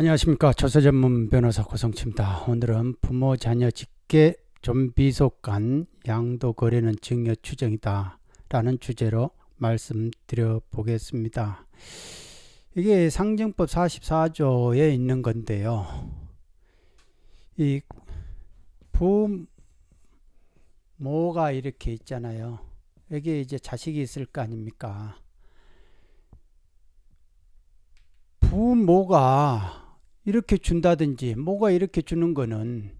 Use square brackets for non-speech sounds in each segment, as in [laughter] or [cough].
안녕하십니까 조세 전문 변호사 고성치입니다. 오늘은 부모 자녀 직계 좀비속 간 양도 거래는 증여 추정이다 라는 주제로 말씀드려 보겠습니다. 이게 상정법 44조에 있는 건데요. 이 부모가 이렇게 있잖아요. 여기에 이제 자식이 있을 거 아닙니까? 부모가 이렇게 준다든지 뭐가 이렇게 주는 거는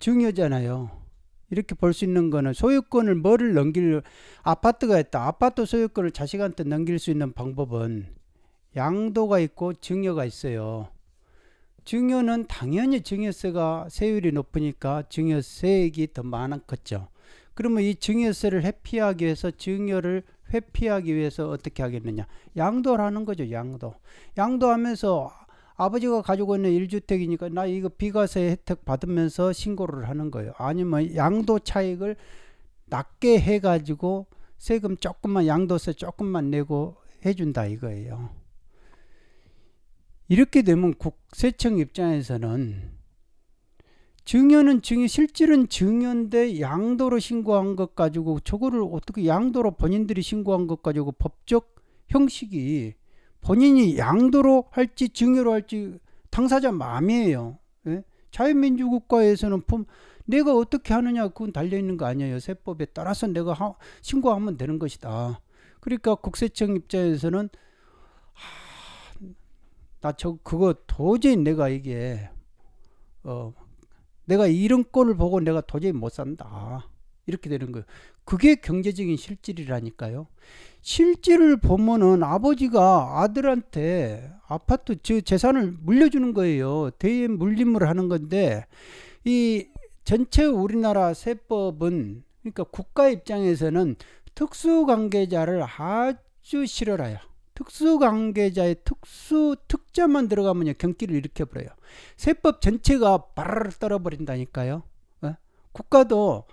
증여잖아요. 이렇게 볼 수 있는 거는 소유권을 뭐를 넘길 아파트가 있다. 아파트 소유권을 자식한테 넘길 수 있는 방법은 양도가 있고 증여가 있어요. 증여는 당연히 증여세가 세율이 높으니까 증여세액이 더 많았겠죠. 그러면 이 증여세를 회피하기 위해서 증여를 회피하기 위해서 어떻게 하겠느냐. 양도를 하는 거죠. 양도. 양도하면서 아버지가 가지고 있는 1주택이니까 나 이거 비과세 혜택 받으면서 신고를 하는 거예요. 아니면 양도 차익을 낮게 해가지고 세금 조금만 양도세 조금만 내고 해준다 이거예요. 이렇게 되면 국세청 입장에서는 증여는 증여 실질은 증여인데 양도로 신고한 것 가지고 저거를 어떻게 양도로 본인들이 신고한 것 가지고 법적 형식이 본인이 양도로 할지 증여로 할지 당사자 마음이에요. 예? 자유민주 국가에서는 내가 어떻게 하느냐 그건 달려 있는 거 아니에요. 세법에 따라서 내가 하, 신고하면 되는 것이다. 그러니까 국세청 입장에서는 나 저 그거 도저히 내가 이게 어 내가 이런 꼴을 보고 내가 도저히 못 산다. 이렇게 되는 거예요. 그게 경제적인 실질이라니까요. 실질을 보면은 아버지가 아들한테 아파트 저 재산을 물려주는 거예요. 대의 물림을 하는 건데 이 전체 우리나라 세법은 그러니까 국가 입장에서는 특수관계자를 아주 싫어해요. 특수관계자의 특수 특자만 들어가면요 경기를 일으켜버려요. 세법 전체가 바라르 떨어버린다니까요. 어? 국가도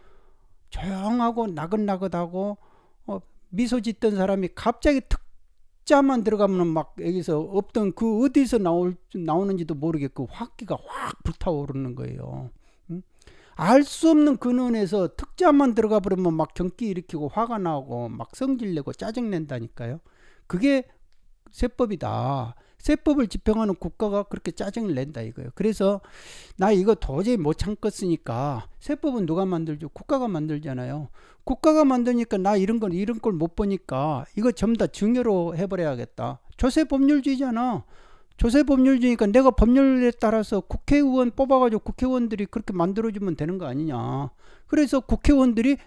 조용하고 나긋나긋하고 어, 미소 짓던 사람이 갑자기 특자만 들어가면 막 여기서 없던 그 어디서 나올 나오는지도 모르겠고 화기가 확 불타오르는 거예요. 응? 알수 없는 근원에서 특자만 들어가 버리면 막 경기 일으키고 화가 나고 막 성질 내고 짜증 낸다니까요. 그게 세법이다. 세법을 집행하는 국가가 그렇게 짜증을 낸다 이거예요. 그래서 나 이거 도저히 못 참겠으니까 세법은 누가 만들죠? 국가가 만들잖아요. 국가가 만드니까 나 이런 건 이런 걸 못 보니까 이거 전부 다 증여로 해버려야겠다. 조세 법률주의잖아. 조세 법률주의니까 내가 법률에 따라서 국회의원 뽑아가지고 국회의원들이 그렇게 만들어주면 되는 거 아니냐. 그래서 국회의원들이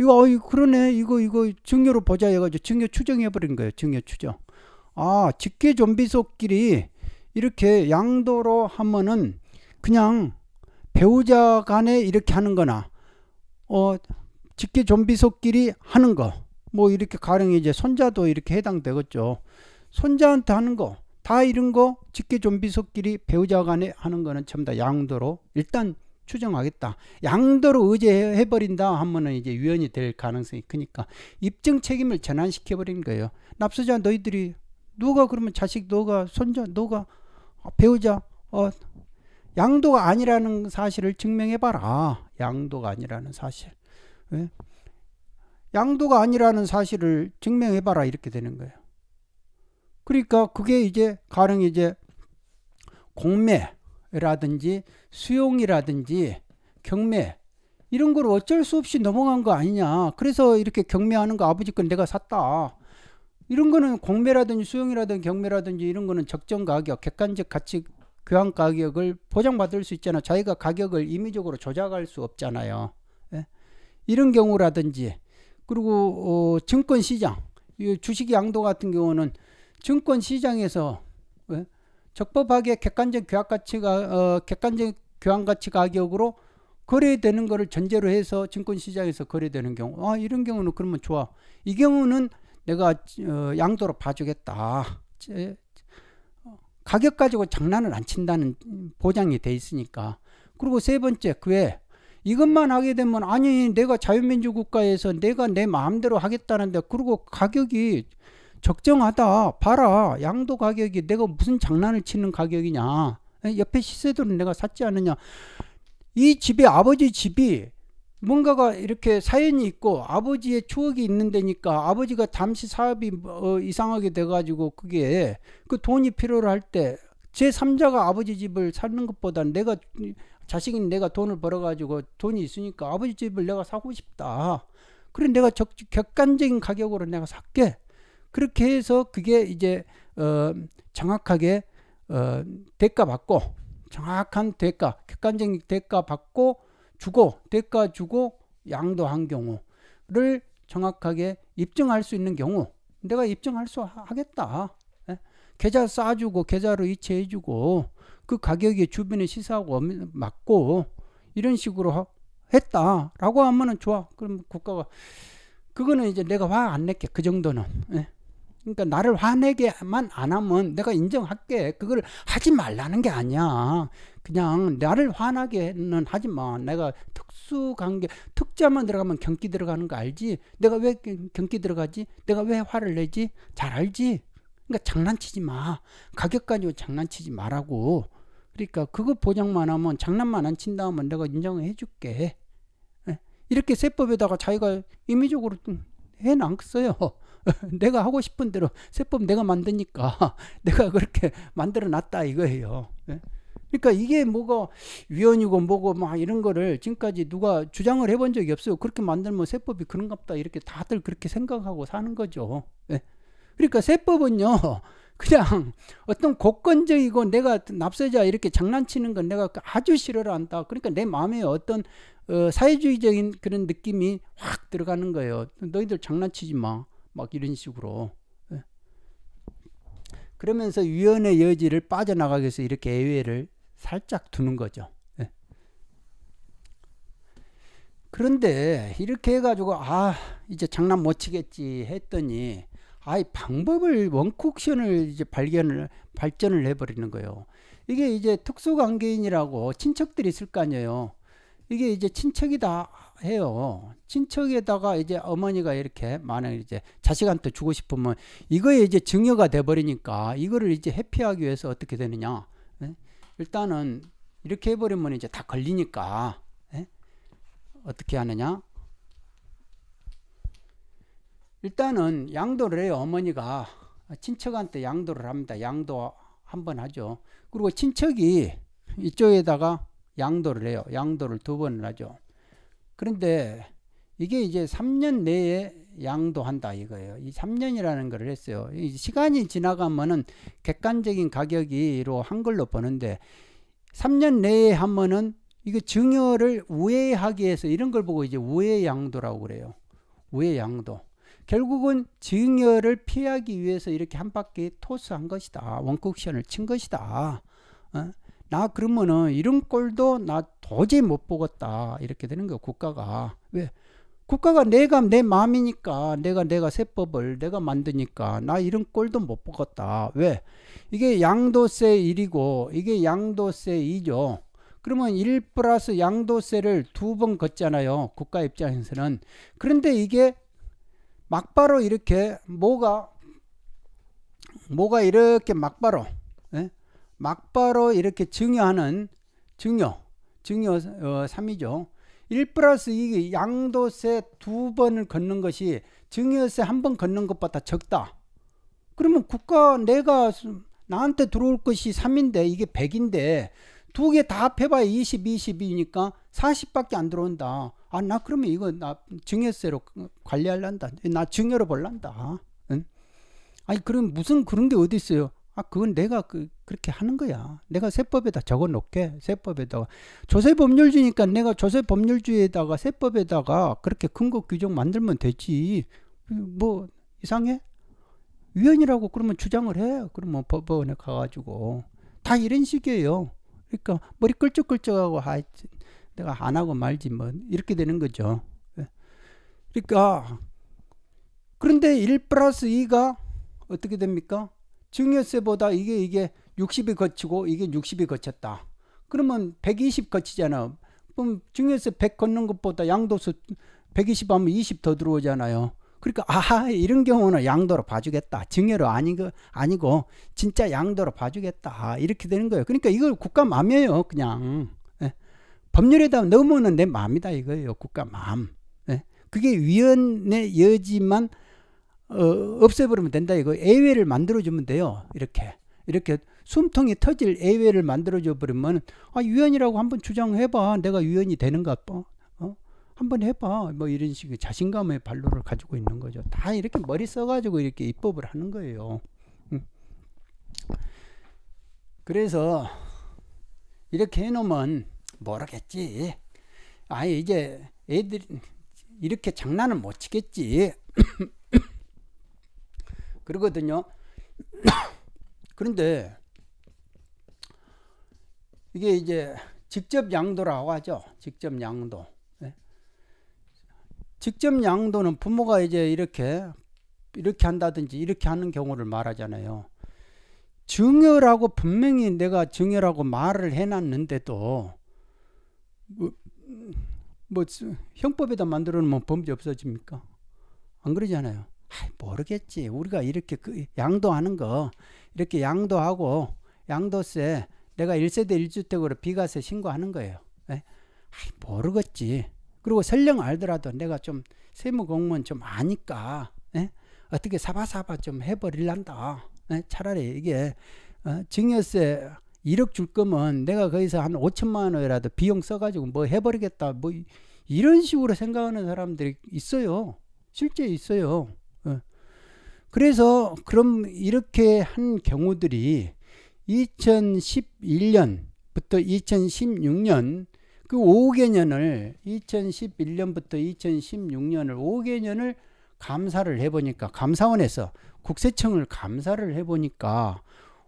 이거 어이 그러네 이거 이거 증여로 보자 해가지고 증여 추정해버린 거예요. 증여 추정. 아, 직계 좀비속끼리 이렇게 양도로 하면은 그냥 배우자 간에 이렇게 하는 거나, 어, 직계 좀비속끼리 하는 거, 뭐 이렇게 가령 이제 손자도 이렇게 해당되겠죠. 손자한테 하는 거, 다 이런 거 직계 좀비속끼리 배우자 간에 하는 거는 전부 다 양도로 일단 추정하겠다. 양도로 의제해버린다 하면은 이제 위헌이 될 가능성이 크니까 입증 책임을 전환시켜 버린 거예요. 납세자 너희들이 누가 그러면 자식 너가 손자 너가 배우자 어 양도가 아니라는 사실을 증명해 봐라. 양도가 아니라는 사실. 왜? 양도가 아니라는 사실을 증명해 봐라 이렇게 되는 거예요. 그러니까 그게 이제 가령 이제 공매라든지 수용이라든지 경매 이런 걸 어쩔 수 없이 넘어간 거 아니냐. 그래서 이렇게 경매하는 거 아버지 건 내가 샀다. 이런 거는 공매라든지 수용이라든지 경매라든지 이런 거는 적정 가격, 객관적 가치 교환 가격을 보장받을 수 있잖아. 자기가 가격을 임의적으로 조작할 수 없잖아요. 예? 이런 경우라든지 그리고 어, 증권 시장, 주식 양도 같은 경우는 증권 시장에서 예? 적법하게 객관적 교환 가치가 어, 객관적 교환 가치 가격으로 거래되는 것을 전제로 해서 증권 시장에서 거래되는 경우, 아 이런 경우는 그러면 좋아. 이 경우는 내가 어, 양도로 봐주겠다. 가격 가지고 장난을 안 친다는 보장이 돼 있으니까. 그리고 세 번째 그에 이것만 하게 되면 아니 내가 자유민주 국가에서 내가 내 마음대로 하겠다는데 그리고 가격이 적정하다 봐라 양도 가격이 내가 무슨 장난을 치는 가격이냐 옆에 시세들은 내가 샀지 않느냐. 이 집이 아버지 집이 뭔가가 이렇게 사연이 있고 아버지의 추억이 있는 데니까 아버지가 잠시 사업이 어, 이상하게 돼가지고 그게 그 돈이 필요로 할 때 제 3자가 아버지 집을 사는 것보다 내가 자식인 내가 돈을 벌어가지고 돈이 있으니까 아버지 집을 내가 사고 싶다. 그래 내가 적, 객관적인 가격으로 내가 살게. 그렇게 해서 그게 이제 어, 정확하게 어, 대가 받고 정확한 대가, 객관적인 대가 받고 주고 대가 주고 양도한 경우를 정확하게 입증할 수 있는 경우 내가 입증할 수 하겠다. 예? 계좌 쌓아주고 계좌로 이체해주고 그 가격에 주변에 시사하고 맞고 이런 식으로 했다라고 하면은 좋아. 그럼 국가가 그거는 이제 내가 화 안 낼게 그 정도는. 예? 그러니까 나를 화내게만 안 하면 내가 인정할게. 그걸 하지 말라는 게 아니야. 그냥 나를 화나게는 하지 마. 내가 특수 관계, 특자만 들어가면 경기 들어가는 거 알지? 내가 왜 경기 들어가지? 내가 왜 화를 내지? 잘 알지? 그러니까 장난치지 마. 가격 가지고 장난치지 말라고. 그러니까 그거 보장만 하면 장난만 안 친다면 내가 인정을 해줄게. 예? 이렇게 세법에다가 자기가 임의적으로 해놨어요. [laughs] 내가 하고 싶은 대로 세법 내가 만드니까 [laughs] 내가 그렇게 만들어 놨다 이거예요. 예? 그러니까 이게 뭐가 위헌이고 뭐고 막 이런 거를 지금까지 누가 주장을 해본 적이 없어요. 그렇게 만들면 세법이 그런갑다 이렇게 다들 그렇게 생각하고 사는 거죠. 예? 그러니까 세법은요. [laughs] 그냥 어떤 고건적이고 내가 납세자 이렇게 장난치는 건 내가 아주 싫어를 한다. 그러니까 내 마음에 어떤 어, 사회주의적인 그런 느낌이 확 들어가는 거예요. 너희들 장난치지 마. 막 이런 식으로. 예. 그러면서 위헌의 여지를 빠져나가기 위해서 이렇게 예외를 살짝 두는 거죠. 예. 그런데 이렇게 해가지고 아 이제 장난 못 치겠지 했더니 아이 방법을 원쿡션을 이제 발견을 발전을 해버리는 거예요. 이게 이제 특수관계인이라고 친척들이 있을 거 아니에요. 이게 이제 친척이다 해요. 친척에다가 이제 어머니가 이렇게 만약 이제 자식한테 주고 싶으면 이거에 이제 증여가 돼 버리니까 이거를 이제 회피하기 위해서 어떻게 되느냐? 네? 일단은 이렇게 해버리면 이제 다 걸리니까 네? 어떻게 하느냐? 일단은 양도를 해요. 어머니가 친척한테 양도를 합니다. 양도 한 번 하죠. 그리고 친척이 이쪽에다가 양도를 해요. 양도를 두 번을 하죠. 그런데 이게 이제 3년 내에 양도한다 이거예요. 이 3년이라는 걸 했어요. 이 시간이 지나가면은 객관적인 가격이로 한걸로 버는데 3년 내에 하면은 이거 증여를 우회하기 위해서 이런 걸 보고 이제 우회 양도라고 그래요. 우회 양도. 결국은 증여를 피하기 위해서 이렇게 한 바퀴 토스한 것이다. 원국션을 친 것이다. 어? 나 그러면은 이런 꼴도 나 도저히 못 보겠다. 이렇게 되는 거예요 국가가. 왜? 국가가 내가 내 마음이니까 내가 내가 세법을 내가 만드니까 나 이런 꼴도 못 보겠다. 왜? 이게 양도세 1이고 이게 양도세 2죠. 그러면 1 플러스 양도세를 두 번 걷잖아요 국가 입장에서는. 그런데 이게 막바로 이렇게 뭐가 뭐가 이렇게 막바로 예? 막바로 이렇게 증여하는 증여, 증여 어, 3이죠. 1 플러스 이 양도세 두 번을 걷는 것이 증여세 한 번 걷는 것보다 적다. 그러면 국가 내가 나한테 들어올 것이 3인데 이게 100인데 두 개 다 합해봐야 20, 20이니까 40밖에 안 들어온다. 아, 나 그러면 이거 나 증여세로 관리할란다. 나 증여로 볼란다. 응? 아니, 그럼 무슨 그런 게 어디 있어요? 아, 그건 내가 그, 그렇게 하는 거야. 내가 세법에다 적어 놓게. 세법에다가. 조세 법률주니까 내가 조세 법률주에다가 세법에다가 그렇게 근거 규정 만들면 되지. 뭐, 이상해? 위헌이라고 그러면 주장을 해. 그러면 법원에 가가지고. 다 이런 식이에요. 그러니까 머리 끌적끌적하고, 아, 내가 안 하고 말지 뭐. 이렇게 되는 거죠. 예. 그러니까, 그런데 1 플러스 2가 어떻게 됩니까? 증여세보다 이게 이게 60이 거치고 이게 60이 거쳤다. 그러면 120 거치잖아. 그럼 증여세 100 걷는 것보다 양도세 120 하면 20 더 들어오잖아요. 그러니까 아 이런 경우는 양도로 봐주겠다. 증여로 아니고 아니고 진짜 양도로 봐주겠다. 이렇게 되는 거예요. 그러니까 이걸 국가 마음이에요. 그냥 예. 법률에다 넣으면은 내 마음이다 이거예요. 국가 마음. 예. 그게 위헌의 여지만 어, 없애버리면 된다 이거 예외를 만들어주면 돼요. 이렇게 이렇게 숨통이 터질 예외를 만들어줘 버리면 아 위헌이라고 한번 주장해봐. 내가 위헌이 되는가 봐. 어? 한번 해봐. 뭐 이런 식의 자신감의 발로를 가지고 있는 거죠. 다 이렇게 머리 써가지고 이렇게 입법을 하는 거예요. 음. 그래서 이렇게 해놓으면 모르겠지. 아 이제 애들이 이렇게 장난을 못 치겠지. [coughs] 그러거든요. [coughs] 그런데 이게 이제 직접 양도라고 하죠. 직접 양도. 네. 직접 양도는 부모가 이제 이렇게 이렇게 한다든지 이렇게 하는 경우를 말하잖아요. 증여라고 분명히 내가 증여라고 말을 해놨는데도 뭐, 뭐 형법에다 만들어 놓으면 범죄 없어집니까? 안 그러잖아요. 모르겠지. 우리가 이렇게 그 양도하는 거 이렇게 양도하고 양도세 내가 1세대 1주택으로 비과세 신고하는 거예요. 예? 아이, 모르겠지. 그리고 설령 알더라도 내가 좀 세무 공무원 좀 아니까 예? 어떻게 사바사바 좀 해버릴란다. 예? 차라리 이게 어, 증여세 1억 줄 거면 내가 거기서 한 5천만 원이라도 비용 써가지고 뭐 해버리겠다. 뭐 이런 식으로 생각하는 사람들이 있어요. 실제 있어요. 어. 그래서 그럼 이렇게 한 경우들이 2011년부터 2016년 그 5개년을 2011년부터 2016년을 5개년을 감사를 해보니까 감사원에서 국세청을 감사를 해보니까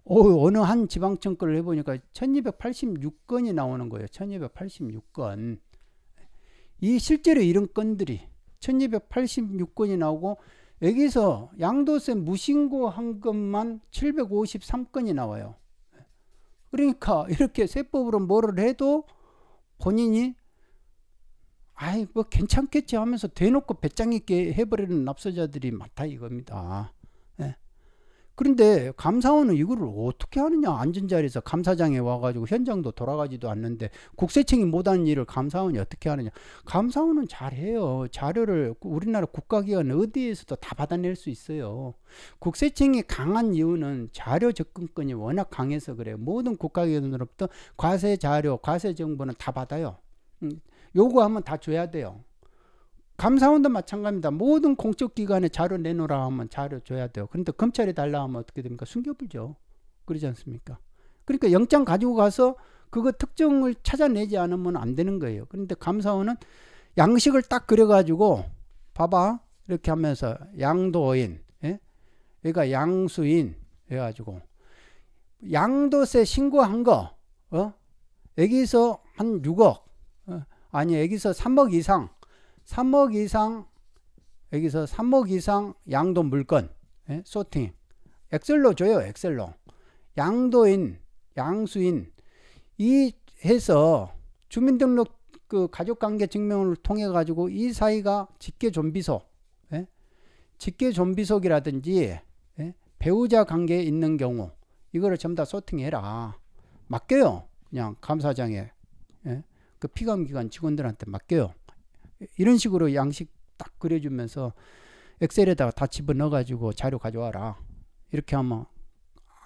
오, 어느 한 지방청 거를 해보니까 1286건이 나오는 거예요. 1286건. 이 실제로 이런 건들이 1286건이 나오고 여기서 양도세 무신고한 것만 753건이 나와요. 그러니까 이렇게 세법으로 뭐를 해도 본인이 아이 뭐 괜찮겠지 하면서 대놓고 배짱 있게 해버리는 납세자들이 많다 이겁니다. 그런데 감사원은 이거를 어떻게 하느냐 앉은 자리에서 감사장에 와가지고 현장도 돌아가지도 않는데 국세청이 못하는 일을 감사원이 어떻게 하느냐. 감사원은 잘해요. 자료를 우리나라 국가기관 어디에서도 다 받아낼 수 있어요. 국세청이 강한 이유는 자료 접근권이 워낙 강해서 그래요. 모든 국가기관으로부터 과세 자료 과세 정보는 다 받아요. 음, 요구하면 다 줘야 돼요 감사원도 마찬가지입니다. 모든 공적 기관에 자료 내놓으라 하면 자료 줘야 돼요. 그런데 검찰이 달라 하면 어떻게 됩니까? 숨겨불죠. 그러지 않습니까? 그러니까 영장 가지고 가서 그거 특정을 찾아내지 않으면 안 되는 거예요. 그런데 감사원은 양식을 딱 그려가지고 봐봐 이렇게 하면서 양도인, 예? 그러니까 양수인 해가지고 양도세 신고한 거, 어? 여기서 한 6억, 어? 아니 여기서 3억 이상 3억 이상 여기서 3억 이상 양도 물건 예? 소팅 엑셀로 줘요 엑셀로 양도인 양수인 이 해서 주민등록 그 가족관계 증명을 통해 가지고 이 사이가 직계 좀비속 예? 직계 좀비속이라든지 예? 배우자 관계에 있는 경우 이거를 전부 다 소팅해라 맡겨요 그냥 감사장에 예? 그 피감기관 직원들한테 맡겨요 이런 식으로 양식 딱 그려주면서 엑셀에다가 다 집어넣어 가지고 자료 가져와라. 이렇게 하면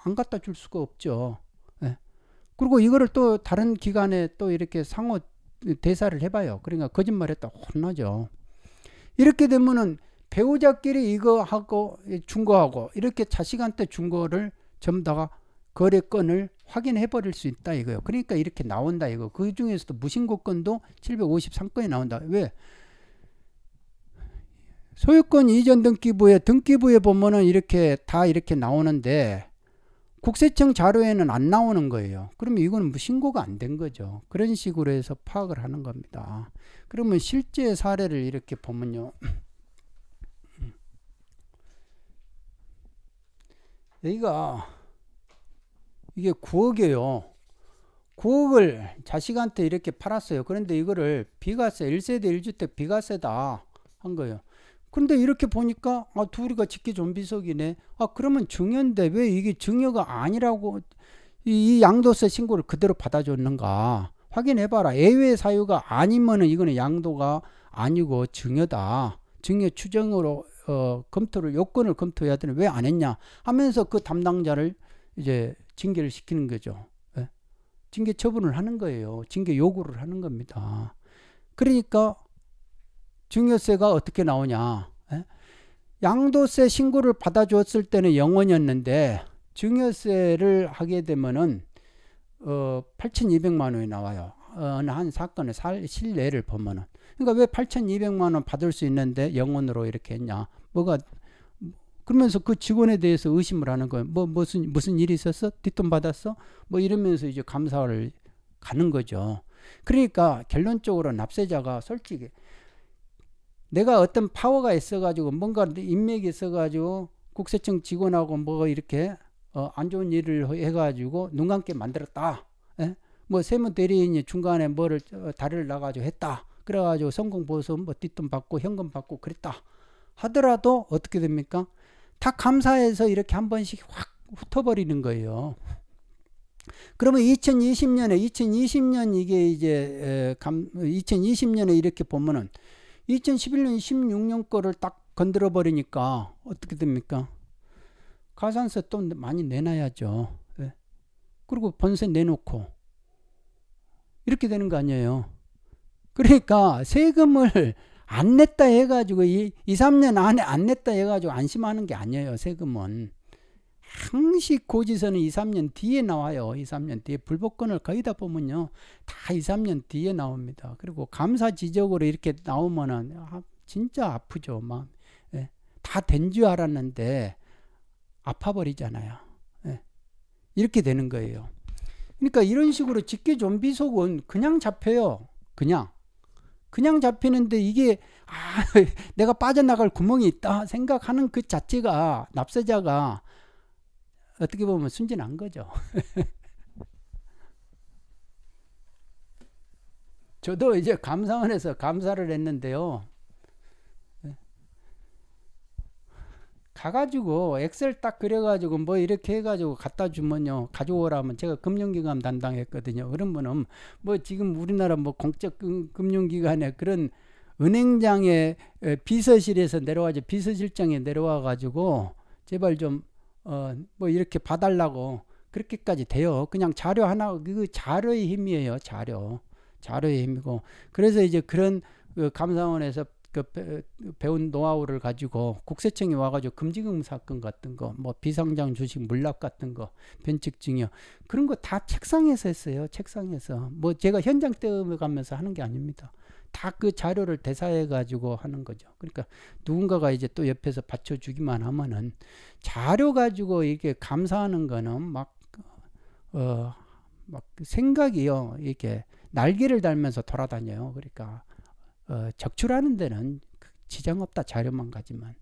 안 갖다 줄 수가 없죠. 예. 그리고 이거를 또 다른 기관에 또 이렇게 상호 대사를 해봐요. 그러니까 거짓말했다 혼나죠. 이렇게 되면은 배우자끼리 이거 하고 준 거하고 이렇게 자식한테 준 거를 전부 다가 거래건을 확인해 버릴 수 있다 이거예요. 그러니까 이렇게 나온다 이거. 그 중에서도 무신고 건도 753건이 나온다. 왜? 소유권 이전 등기부에 등기부에 보면은 이렇게 다 이렇게 나오는데 국세청 자료에는 안 나오는 거예요. 그러면 이거는 뭐 신고가 안 된 거죠. 그런 식으로 해서 파악을 하는 겁니다. 그러면 실제 사례를 이렇게 보면요. [clears throat] 여기가 이게 9억이에요. 9억을 자식한테 이렇게 팔았어요. 그런데 이거를 비과세 1세대 1주택 비과세다 한 거예요. 근데 이렇게 보니까 아 둘이가 직계 좀비속이네. 아 그러면 증여인데 왜 이게 증여가 아니라고 이, 이 양도세 신고를 그대로 받아줬는가? 확인해봐라. 예외 사유가 아니면은 이거는 양도가 아니고 증여다. 증여 추정으로 어, 검토를 요건을 검토해야 되는 왜 안 했냐 하면서 그 담당자를 이제 징계를 시키는 거죠. 예? 징계 처분을 하는 거예요. 징계 요구를 하는 겁니다. 그러니까 증여세가 어떻게 나오냐? 예? 양도세 신고를 받아줬을 때는 영원이었는데 증여세를 하게 되면은 어, 8,200만 원이 나와요. 어느 한 사건의 살, 실내를 보면은. 그러니까 왜 8,200만 원 받을 수 있는데 영원으로 이렇게 했냐? 뭐가 그러면서 그 직원에 대해서 의심을 하는 거예요. 뭐 무슨 무슨 일이 있었어? 뒷돈 받았어? 뭐 이러면서 이제 감사를 가는 거죠. 그러니까 결론적으로 납세자가 솔직히 내가 어떤 파워가 있어가지고 뭔가 인맥이 있어가지고 국세청 직원하고 뭐 이렇게 어, 안 좋은 일을 해가지고 눈 감게 만들었다. 예? 뭐 세무 대리인이 중간에 뭐를 어, 다리를 나가지고 했다. 그래가지고 성공 보수 뭐 뒷돈 받고 현금 받고 그랬다. 하더라도 어떻게 됩니까? 다 감사해서 이렇게 한 번씩 확 훑어버리는 거예요. 그러면 2020년에 2020년 이게 이제 감 2020년에 이렇게 보면은 2011년 16년 거를 딱 건드려 버리니까 어떻게 됩니까? 가산세 또 많이 내놔야죠. 예. 그리고 번세 내놓고 이렇게 되는 거 아니에요. 그러니까 세금을 안 냈다 해가지고 이, 2, 3년 안에 안 냈다 해가지고 안심하는 게 아니에요. 세금은. 항시 고지서는 2, 3년 뒤에 나와요. 2, 3년 뒤에 불법권을 거의 다 보면요. 다 2, 3년 뒤에 나옵니다. 그리고 감사 지적으로 이렇게 나오면은 아, 진짜 아프죠. 마음. 예. 다된 줄 알았는데 아파버리잖아요. 예. 이렇게 되는 거예요. 그러니까 이런 식으로 직계 좀비 속은 그냥 잡혀요. 그냥. 그냥 잡히는데 이게 아, [laughs] 내가 빠져나갈 구멍이 있다 생각하는 그 자체가 납세자가 어떻게 보면 순진한 거죠. [laughs] 저도 이제 감사원에서 감사를 했는데요. 가가지고 엑셀 딱 그려가지고 뭐 이렇게 해가지고 갖다 주면요 가져오라면 제가 금융기관 담당했거든요. 그러면은 뭐 지금 우리나라 뭐 공적 금융기관에 그런 은행장에 비서실에서 내려와서 비서실장에 내려와 가지고 제발 좀 어 뭐 이렇게 봐달라고 그렇게까지 돼요. 그냥 자료 하나 그 자료의 힘이에요. 자료 자료의 힘이고 그래서 이제 그런 그 감사원에서 그 배운 노하우를 가지고 국세청에 와가지고 금지금 사건 같은 거, 뭐 비상장 주식 물납 같은 거, 변칙 증여 그런 거 다 책상에서 했어요. 책상에서 뭐 제가 현장 때가면서 하는 게 아닙니다. 다 그 자료를 대사해 가지고 하는 거죠. 그러니까 누군가가 이제 또 옆에서 받쳐주기만 하면은 자료 가지고 이게 감사하는 거는 막 어, 막 생각이요. 이렇게 날개를 달면서 돌아다녀요. 그러니까 어, 적출하는 데는 그 지장 없다 자료만 가지만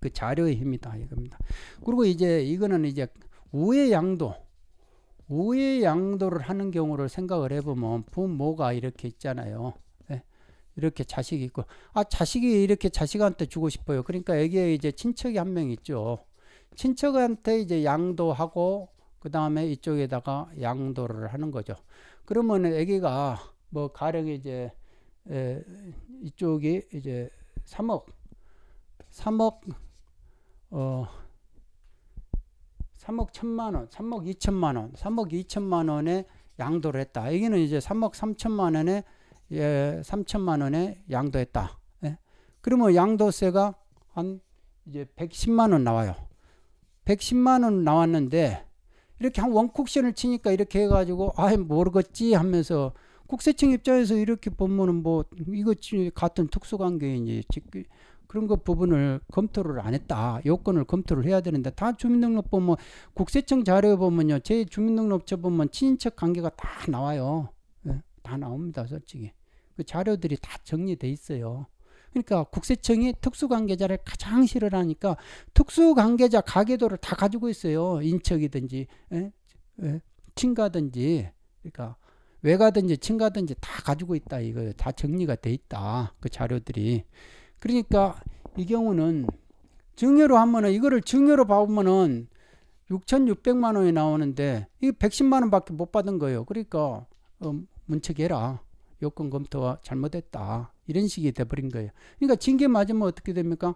그 자료의 힘이다 이겁니다. 그리고 이제 이거는 이제 우의 양도 우의 양도를 하는 경우를 생각을 해보면 부모가 이렇게 있잖아요. 네. 이렇게 자식이 있고 아 자식이 이렇게 자식한테 주고 싶어요. 그러니까 여기에 이제 친척이 한 명 있죠. 친척한테 이제 양도하고 그 다음에 이쪽에다가 양도를 하는 거죠. 그러면 애기가 뭐 가령 이제 에, 이쪽이 이제 3억 3억 어 3억 1천만 원, 3억 2천만 원, 3억 2천만 원에 양도를 했다. 여기는 이제 3억 3천만 원에 예, 3천만 원에 양도했다. 예? 그러면 양도세가 한 이제 110만 원 나와요. 110만 원 나왔는데 이렇게 한 원쿡션을 치니까 이렇게 해가지고 아 모르겠지 하면서 국세청 입장에서 이렇게 보면은 뭐 이거 같은 특수관계인지 그런 것 부분을 검토를 안 했다. 요건을 검토를 해야 되는데 다 주민등록 보면 국세청 자료 보면요. 제 주민등록처 보면 친인척 관계가 다 나와요. 네, 다 나옵니다. 솔직히. 그 자료들이 다 정리돼 있어요. 그러니까 국세청이 특수관계자를 가장 싫어하니까 특수관계자 가계도를 다 가지고 있어요. 인척이든지 에? 에? 친가든지 그러니까 외가든지 친가든지 다 가지고 있다 이거 다 정리가 돼 있다 그 자료들이 그러니까 이 경우는 증여로 하면은 이거를 증여로 봐보면은 6,600만 원이 나오는데 이 110만 원밖에 못 받은 거예요. 그러니까 어, 문책해라. 요건 검토가 잘못했다. 이런 식이 돼버린 거예요. 그러니까 징계 맞으면 어떻게 됩니까?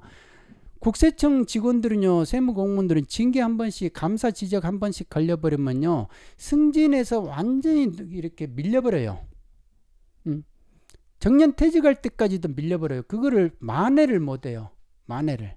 국세청 직원들은요, 세무공무원들은 징계 한 번씩, 감사 지적 한 번씩 걸려버리면요, 승진해서 완전히 이렇게 밀려버려요. 음. 정년 퇴직할 때까지도 밀려버려요. 그거를 만회를 못해요. 만회를.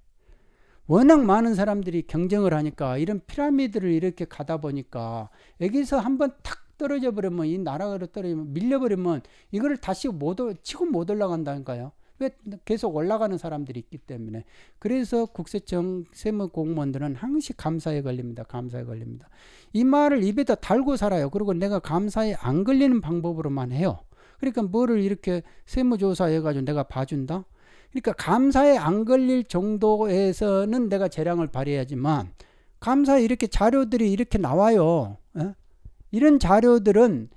워낙 많은 사람들이 경쟁을 하니까 이런 피라미드를 이렇게 가다 보니까 여기서 한번 탁 떨어져 버리면 이 나라가 떨어지면 밀려버리면 이거를 다시 못 치고 못 올라간다니까요. 왜 계속 올라가는 사람들이 있기 때문에 그래서 국세청 세무 공무원들은 항시 감사에 걸립니다. 감사에 걸립니다. 이 말을 입에다 달고 살아요. 그리고 내가 감사에 안 걸리는 방법으로만 해요. 그러니까 뭐를 이렇게 세무조사 해가지고 내가 봐준다? 그러니까 감사에 안 걸릴 정도에서는 내가 재량을 발휘하지만 감사에 이렇게 자료들이 이렇게 나와요. 에? 이런 자료들은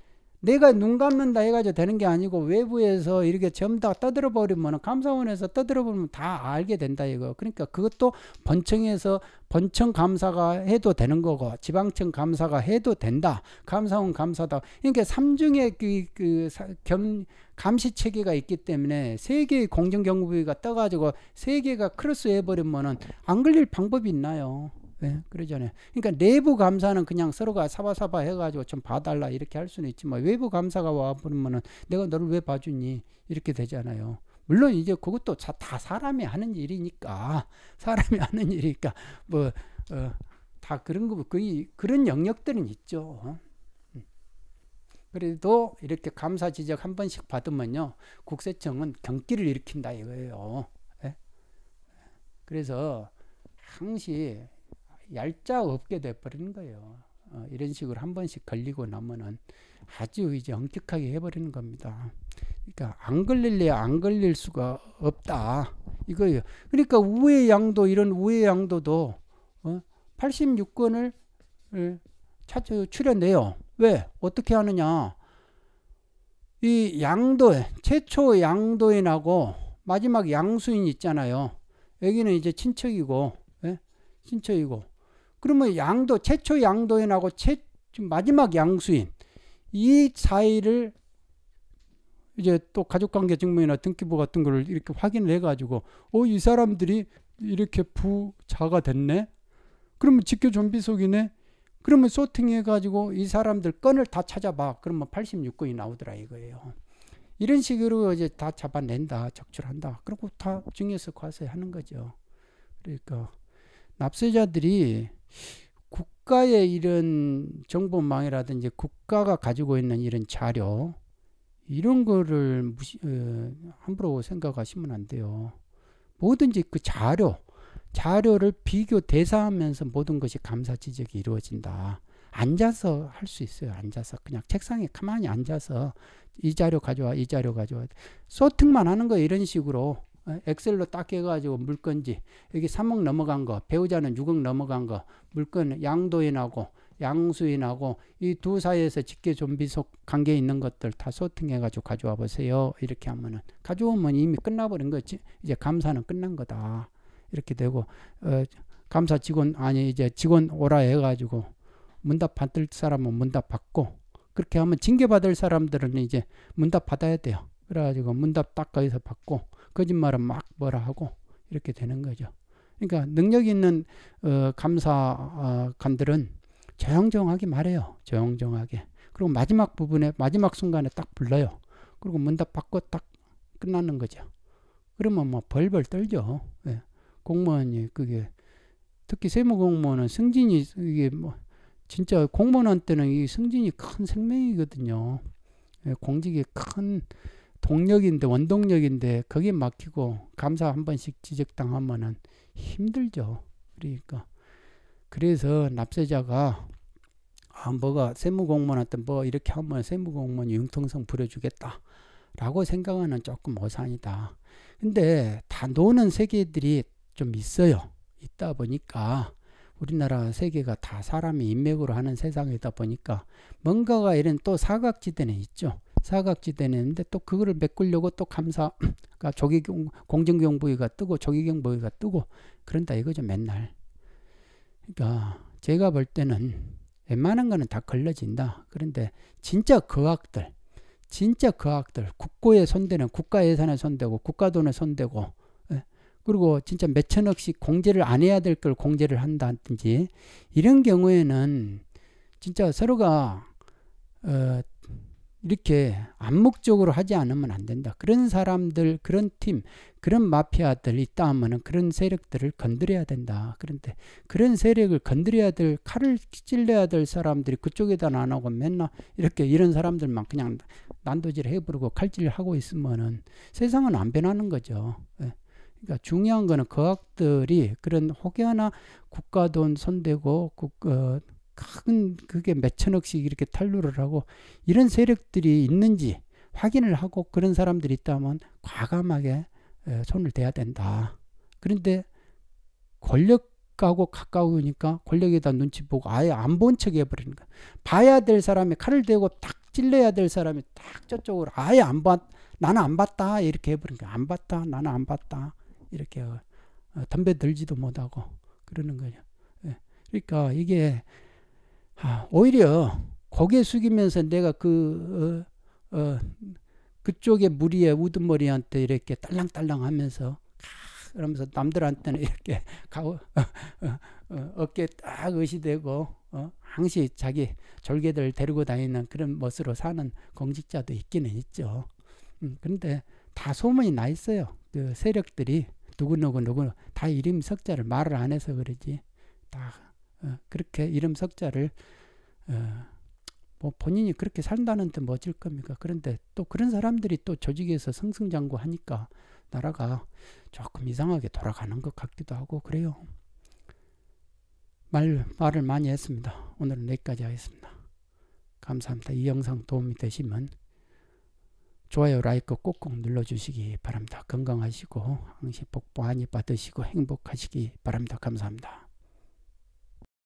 내가 눈 감는다 해가지고 되는 게 아니고 외부에서 이렇게 전부 다 떠들어 버리면 감사원에서 떠들어 버리면 다 알게 된다 이거. 그러니까 그것도 번청에서 번청 감사가 해도 되는 거고 지방청 감사가 해도 된다. 감사원 감사다. 그러니까 삼중의 그, 그 겸, 감시 체계가 있기 때문에 세 개의 공정경무부가 떠가지고 세 개가 크로스 해버리면은 안 걸릴 방법이 있나요? 네, 그러잖아요. 그러니까 내부 감사는 그냥 서로가 사바사바 해가지고 좀 봐달라 이렇게 할 수는 있지만 외부 감사가 와버리면은 내가 너를 왜 봐주니 이렇게 되잖아요. 물론 이제 그것도 다 사람이 하는 일이니까 [laughs] 사람이 하는 일이니까 뭐다 어, 그런 거 거의 그런 영역들은 있죠. 음. 그래도 이렇게 감사 지적 한 번씩 받으면요 국세청은 경기를 일으킨다 이거예요. 네? 그래서 항시 얄짜 없게 돼버리는 거예요. 어, 이런 식으로 한 번씩 걸리고 나면은 아주 이제 엄격하게 해버리는 겁니다. 그러니까 안 걸릴래 안 걸릴 수가 없다 이거예요. 그러니까 우회 양도 이런 우회 양도도 어? 86건을 찾아 출연해요. 왜 어떻게 하느냐? 이 양도 최초 양도인하고 마지막 양수인 있잖아요. 여기는 이제 친척이고 예? 친척이고 그러면 양도 최초 양도인하고 최 마지막 양수인 이 사이를 이제 또 가족관계 증명이나 등기부 같은 거를 이렇게 확인을 해가지고 어이 사람들이 이렇게 부자가 됐네. 그러면 직교 좀비속이네. 그러면 소팅해가지고 이 사람들 건을 다 찾아봐. 그러면 86건이 나오더라 이거예요. 이런 식으로 이제 다 잡아낸다, 적출한다. 그리고 다 증여서 과세하는 거죠. 그러니까 납세자들이 국가의 이런 정보망이라든지 국가가 가지고 있는 이런 자료 이런 거를 무시, 어, 함부로 생각하시면 안 돼요. 뭐든지 그 자료, 자료를 비교 대사하면서 모든 것이 감사 지적이 이루어진다. 앉아서 할 수 있어요. 앉아서 그냥 책상에 가만히 앉아서 이 자료 가져와, 이 자료 가져와. 소팅만 하는 거 이런 식으로 어, 엑셀로 딱 해가지고 물건지 여기 3억 넘어간 거 배우자는 6억 넘어간 거 물건 양도인하고 양수인하고 이 두 사이에서 직계 좀비속 관계 있는 것들 다 소팅해가지고 가져와 보세요. 이렇게 하면은. 가져오면 이미 끝나버린 거지. 이제 감사는 끝난 거다. 이렇게 되고 어, 감사 직원 아니 이제 직원 오라 해가지고 문답 받을 사람은 문답 받고 그렇게 하면 징계 받을 사람들은 이제 문답 받아야 돼요. 그래가지고 문답 딱 거기서 받고 거짓말은 막 뭐라 하고 이렇게 되는 거죠. 그러니까 능력 있는 어, 감사관들은 조용조용하게 말해요. 조용조용하게. 그리고 마지막 부분에 마지막 순간에 딱 불러요. 그리고 문답 받고 딱 끝나는 거죠. 그러면 뭐 벌벌 떨죠. 예. 공무원이 그게 특히 세무 공무원은 승진이 이게 뭐 진짜 공무원한테는 이 승진이 큰 생명이거든요. 예, 공직이 큰 동력인데 원동력인데 거기에 막히고 감사 한 번씩 지적당하면은 힘들죠. 그러니까 그래서 납세자가 아 뭐가 세무공무원한테 뭐 이렇게 하면 세무공무원 융통성 부려주겠다. 라고 생각하는 조금 오산이다. 근데 다 노는 세계들이 좀 있어요. 있다 보니까 우리나라 세계가 다 사람이 인맥으로 하는 세상이다 보니까 뭔가가 이런 또 사각지대는 있죠. 사각지대는데 또 그거를 메꾸려고 또 감사가 [clears throat] 그러니까 조기경 공정경보위가 뜨고 조기경보위가 뜨고 그런다 이거죠 맨날. 그러니까 제가 볼 때는 웬만한 거는 다 걸러진다. 그런데 진짜 거학들, 진짜 거학들, 국고에 손대는 국가 예산에 손대고 국가 돈에 손대고 예? 그리고 진짜 몇천억씩 공제를 안 해야 될 걸 공제를 한다든지 이런 경우에는 진짜 서로가 어, 이렇게 암묵적으로 하지 않으면 안 된다. 그런 사람들, 그런 팀, 그런 마피아들 있다 하면은 그런 세력들을 건드려야 된다. 그런데 그런 세력을 건드려야 될 칼을 찔러야 될 사람들이 그쪽에다 안 하고 맨날 이렇게 이런 사람들만 그냥 난도질 해부르고 칼질 하고 있으면은 세상은 안 변하는 거죠. 예. 그러니까 중요한 거는 거학들이 그런 혹여나 국가 돈 손대고 국, 어, 큰 그게 몇천억씩 이렇게 탈루를 하고 이런 세력들이 있는지 확인을 하고 그런 사람들이 있다면 과감하게 손을 대야 된다. 그런데 권력하고 가까우니까 권력에다 눈치 보고 아예 안 본 척 해버리는 거야. 봐야 될 사람이 칼을 대고 딱 찔러야 될 사람이 딱 저쪽으로 아예 안 봤, 나는 안 봤다. 이렇게 해버리는 거야. 안 봤다. 나는 안 봤다. 이렇게 어, 덤벼 들지도 못하고 그러는 거죠. 예. 그러니까 이게 아, 오히려 고개 숙이면서 내가 그, 어, 어, 그쪽에 무리에 우두머리한테 이렇게 딸랑딸랑 하면서 그러면서 남들한테는 이렇게 [laughs] 가오, 어, 어, 어 깨 딱 의시되고 어, 항시 자기 졸개들 데리고 다니는 그런 멋으로 사는 공직자도 있기는 있죠. 음, 그런데 다 소문이 나 있어요. 그 세력들이 누구누구 누구 다 이름 석자를 말을 안 해서 그러지. 다 어, 그렇게 이름 석자를 어, 뭐 본인이 그렇게 산다는 데 멋질 겁니까? 그런데 또 그런 사람들이 또 조직에서 승승장구하니까 나라가 조금 이상하게 돌아가는 것 같기도 하고 그래요. 말, 말을 많이 했습니다. 오늘은 여기까지 하겠습니다. 감사합니다. 이 영상 도움이 되시면 좋아요, 라이크 꼭꼭 눌러주시기 바랍니다. 건강하시고 항시 복 많이 받으시고 행복하시기 바랍니다. 감사합니다.